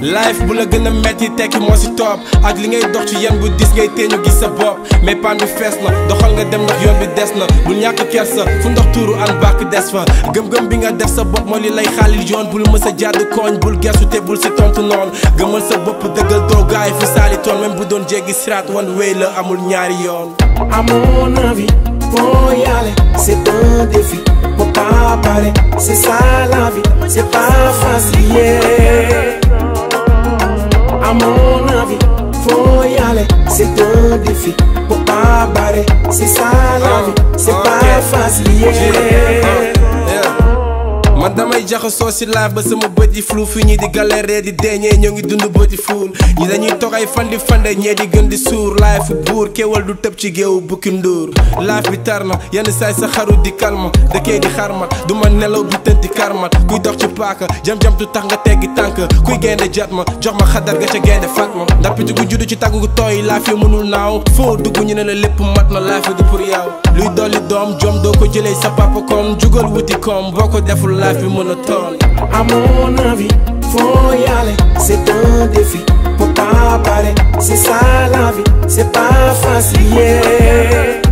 life bu la gën a metti tekki moo si topp. Ak li ngay dox ci yan bu dis ngay teeñu gis sa bopp. Mais pan bi fees na doxal nga dem ndax yoon bi des na. Bu ñàkk kersa fu ndox tuuru an bàkk des fa. Gëm-gëm bi nga def sa bopp moo li lay xaalil yoon. Bul mës a jàdd kooñ bul gestu te bul si tontu noonu. Gëmal sa bopp dëggal doo gaay fu saali toon. Même bu doon jéggi siraat wan wéy la amul ñaari yoon. À mon avis, faut y aller, c'est un défi. Faut pas parler, c'est ça la vie. Défi. Faut pas barrer, c'est ça la vie, c'est pas facile. Damay jaxasoo si live ba sama bët yi fi ñi di galéré di deeñee ñoo ngi dund bëti fuul ñi dañuy toog ay fan di fande ñee di gën di suur. Live fu buur kéwal du tëb ci géewu bukki nduur. Live bi tar na yenn sa xaru di kalma dëkkee di xarmat du ma nelaw du tënti karmat kuy dox ci jam-jam tu tax nga teggi tànk. Kuy gaynde jat ma jox ma xadar ga ca gaynde fat ma. Ndax gu juddu ci tàggu gu tooy live yi mënul naaw. Ñu ne la lépp mat na live du pour yow. Luy dolli doom jom doo ko jëlee sa papa kon jugal wuti koom boo ko deful live bi mën a toon À mon avis, faut y aller, c'est un défi. Faut pas parler, c'est ça la vie, c'est pas facile. yeah.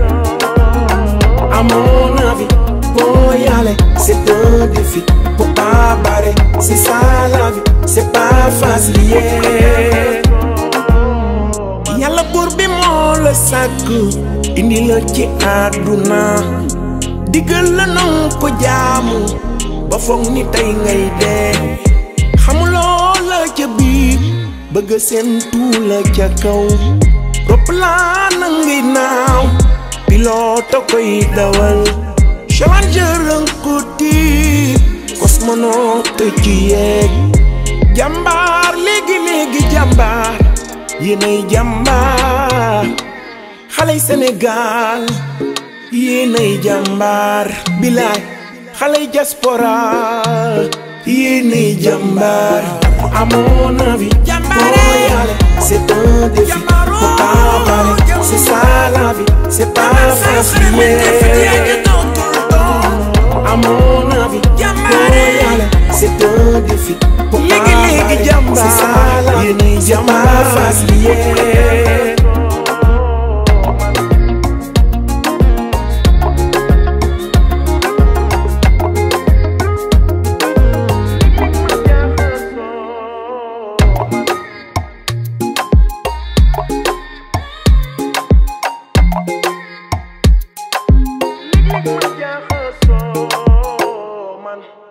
À mon avis, faut y aller, c'est un défi. Faut pas barrer, c'est ça la vie, c'est pas facile. yeah. Yàlla buur bi moo la sàkk indi la ci àdduna digal la nang ko jaamu ba foog ni tey ngay dee xamuloo la ca biir bëgg seen tuula ca kaw. Roplaan na ngay naaw pilote koy dawal. Challenger ko tiir cosmonaute ci yeeg jàmbaar léegi léegi jàmbaar yéenay jàmbaar xale Sénégal yéenay jàmbaar bilaay xale diaspora. Yéenay jàmbaar à mon avis aller c'est un défi pas parler c'est ça la vie c'est pas facile. à mon avis c'est un défi pas parler c'est ça la vie c'est pas facile can't hustle, man.